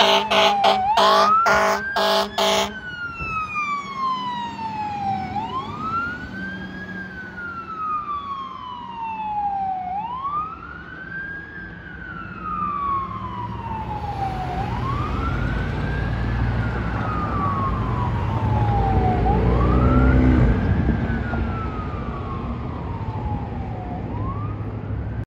Uh, uh, uh, uh.